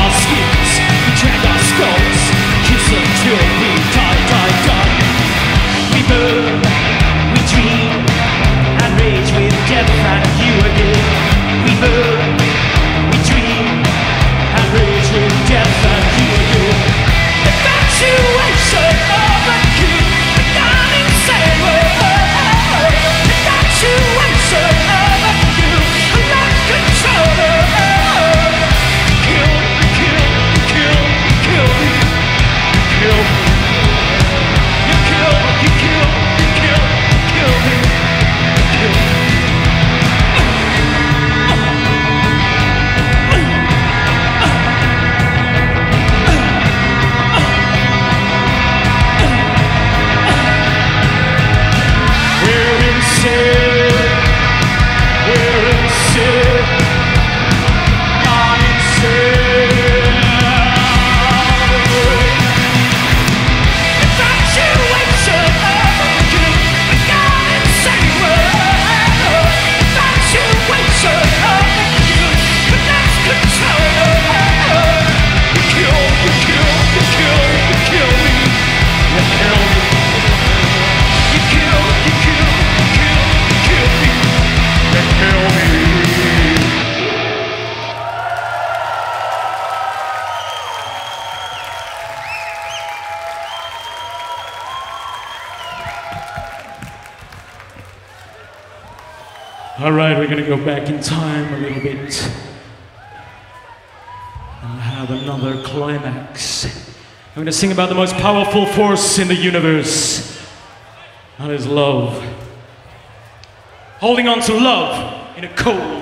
our skins, we our skulls Kiss we die, die, die. We burn, we dream And rage with death All right, we're gonna go back in time a little bit and have another climax. I'm gonna sing about the most powerful force in the universe. That is love. Holding on to love in a cold,